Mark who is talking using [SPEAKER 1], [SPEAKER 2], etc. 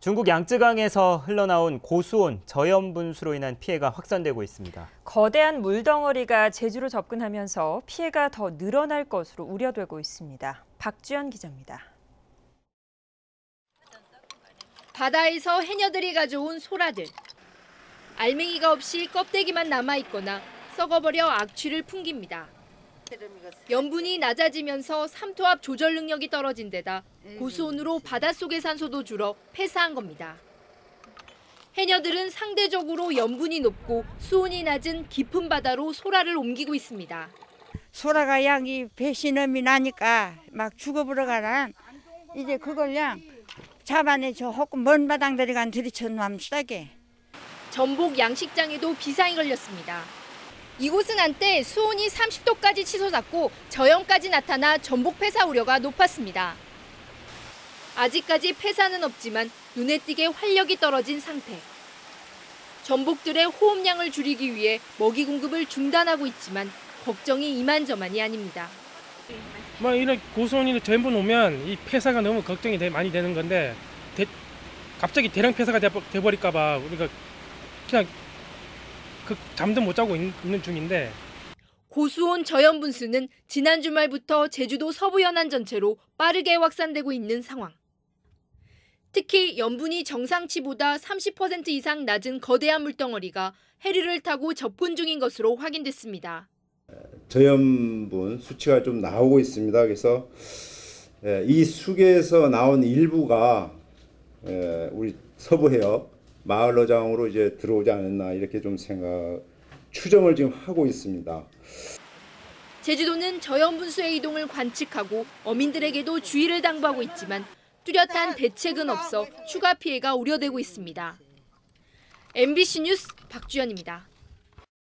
[SPEAKER 1] 중국 양쯔강에서 흘러나온 고수온 저염 분수로 인한 피해가 확산되고 있습니다.
[SPEAKER 2] 거대한 물덩어리가 제주로 접근하면서 피해가 더 늘어날 것으로 우려되고 있습니다. 박주연 기자입니다.
[SPEAKER 3] 바다에서 해녀들이 가져온 소라들. 알맹이가 없이 껍데기만 남아있거나 썩어버려 악취를 풍깁니다. 염분이 낮아지면서 삼투압 조절 능력이 떨어진 데다 고수온으로 바닷속의 산소도 줄어 폐사한 겁니다. 해녀들은 상대적으로 염분이 높고 수온이 낮은 깊은 바다로 소라를 옮기고 있습니다.
[SPEAKER 4] 소라가 양이 배신음이 나니까 막 죽어버려 가라. 이제 그걸 양 잡아내 저 혹은 먼 바당들이 간 들이쳐놓으면 싸게.
[SPEAKER 3] 전복 양식장에도 비상이 걸렸습니다. 이곳은 한때 수온이 30도까지 치솟았고 저염까지 나타나 전복 폐사 우려가 높았습니다. 아직까지 폐사는 없지만 눈에 띄게 활력이 떨어진 상태. 전복들의 호흡량을 줄이기 위해 먹이 공급을 중단하고 있지만 걱정이 이만저만이 아닙니다.
[SPEAKER 5] 뭐 이런 고수온이 전부 오면 이 폐사가 너무 걱정이 되- 많이 되는 건데 대- 갑자기 대량 폐사가 돼- 돼버릴까봐 우리가 그냥 그 잠도 못 자고 있- 있는 중인데
[SPEAKER 3] 고수온 저염 분수는 지난 주말부터 제주도 서부 연안 전체로 빠르게 확산되고 있는 상황. 특히 염분이 정상치보다 30% 이상 낮은 거대한 물덩어리가 해류를 타고 접근 중인 것으로 확인됐습니다.
[SPEAKER 6] 저염분 수치가 좀 나오고 있습니다. 그래서 예, 이 수계에서 나온 일부가 예, 우리 서부 해역 마을로장으로 이제 들어오지 않았나 이렇게 좀 생각 추정을 지금 하고 있습니다.
[SPEAKER 3] 제주도는 저염 분수의 이동을 관측하고 어민들에게도 주의를 당부하고 있지만 뚜렷한 대책은 없어 추가 피해가 우려되고 있습니다. MBC 뉴스 박주연입니다.